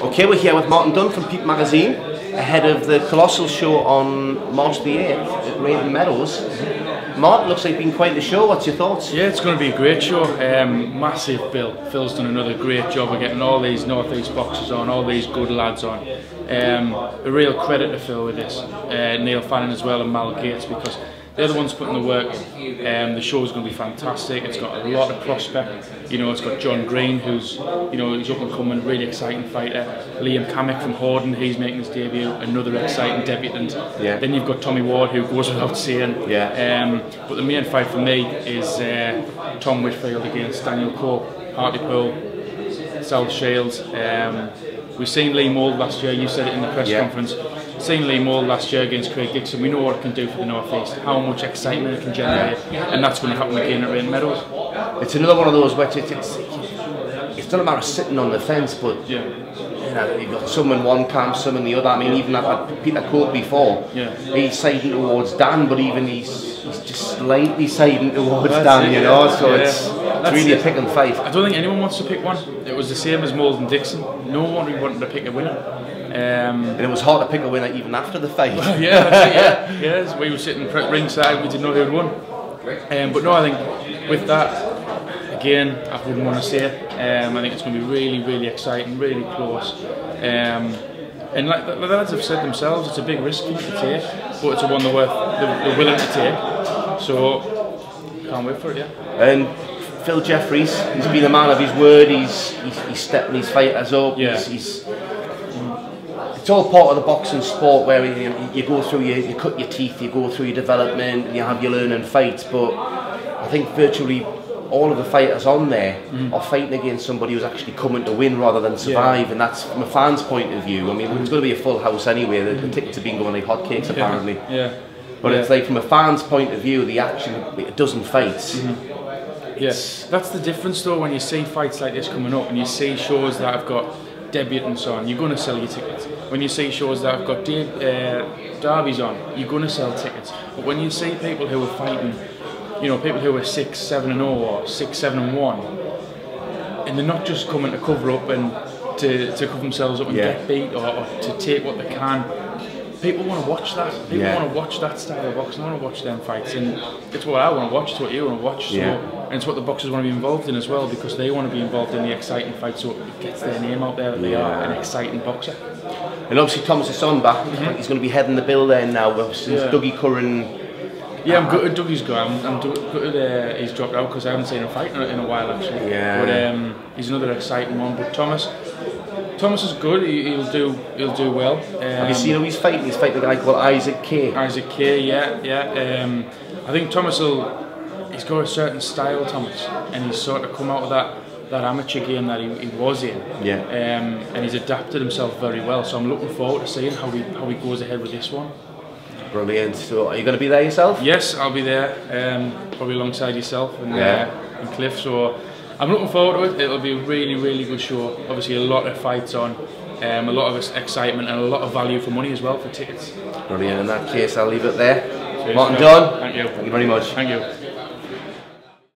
Okay, we're here with Martin Dunn from Peep Magazine ahead of the Colossal show on March the 8th at Rainton Meadows. Martin, looks like been quite the show. What's your thoughts? Yeah, it's going to be a great show. Um, massive bill. Phil's done another great job of getting all these Northeast boxers on, all these good lads on. Um, a real credit to Phil with this. Uh, Neil Fanning as well and Mal Gates because they're the ones putting the work in. Um, the show's going to be fantastic. It's got a lot of prospect. You know, it's got John Green, who's you know he's up and coming, really exciting fighter. Liam Kamek from Horden, he's making his debut, another exciting debutant. Yeah. Then you've got Tommy Ward, who goes without saying. Yeah. Um, but the main fight for me is uh, Tom Whitfield against Daniel Cope, Hartlepool, South Shields. Um, we've seen Lee Mould last year. You said it in the press Yeah. conference. seen Lee last year against Craig Dixon. We know what it can do for the North East, how much excitement it can generate, and that's going to happen again at Rain Meadows. It's another one of those where it's, it's, it's not a matter of sitting on the fence, but yeah. You know, you've got some in one camp, some in the other. I mean, even I've had Peter Cope before. Yeah. He's siding towards Dan, but even he's, he's just slightly siding towards That's Dan, it, you yeah. know, so Yeah. it's, it's really it. a pick and fight. I don't think anyone wants to pick one. It was the same as Mould and Dixon. No one really wanted to pick a winner. Um, And it was hard to pick a winner even after the fight. yeah, yeah, yeah. We were sitting ringside, we didn't know who had won. Um, but no, I think with that, again, I wouldn't want to say it. Um, I think it's going to be really, really exciting, really close. Um, and like the, the lads have said themselves, it's a big risk to take, but it's a one they're, worth, they're, they're willing to take. So, can't wait for it, yeah. And Phil Jeffries, he's been a man of his word. He's he's, he's stepping his fighters up. Yeah. He's, he's it's all part of the boxing sport where you, you go through your, you cut your teeth, you go through your development, you have your learning fights. But I think virtually all of the fighters on there mm. are fighting against somebody who's actually coming to win rather than survive, and that's from a fan's point of view. I mean, it's going to be a full house anyway. The, the mm. tickets have been going like hotcakes apparently. Yeah. But yeah. it's like from a fan's point of view, the action, a dozen fights. Mm-hmm. Yes, that's the difference though when you see fights like this coming up and you see shows that have got debutants on, you're going to sell your tickets. When you see shows that have got de- uh, derbies on, you're going to sell tickets. But when you see people who are fighting, you know, people who are 6, 7 and 0 or 6, 7 and 1, and they're not just coming to cover up and to, to cover themselves up and Yeah. get beat or, or to take what they can. People want to watch that. People Yeah. want to watch that style of boxing. They want to watch them fights, and it's what I want to watch. It's what you want to watch. So, Yeah. and it's what the boxers want to be involved in as well because they want to be involved in the exciting fight, so it gets their name out there that they are an exciting boxer. And obviously Thomas on back. Mm-hmm. He's going to be heading the bill there now since. Dougie Curran. Yeah, I'm gutted Dougie's gone. I'm, I'm gutted uh, he's dropped out because I haven't seen him fight in a, in a while actually. Yeah. But um, he's another exciting one. But Thomas, Thomas is good. He, he'll do he'll do well. Um, Have you seen who he's fighting? He's fighting a guy called Isaac Kay. Isaac Kay, yeah, yeah. Um, I think Thomas will. He's got a certain style, Thomas, and he's sort of come out of that that amateur game that he, he was in. Yeah. Um, and he's adapted himself very well. So I'm looking forward to seeing how he how he goes ahead with this one. Brilliant. So are you going to be there yourself? Yes, I'll be there, um, probably alongside yourself and, Yeah. uh, and Cliff. So I'm looking forward to it. It'll be a really, really good show. Obviously, a lot of fights on, um, a lot of excitement, and a lot of value for money as well for tickets. Brilliant. In that case, I'll leave it there. Cheers, Martin. Dunn. Thank you. Thank you very much. Thank you.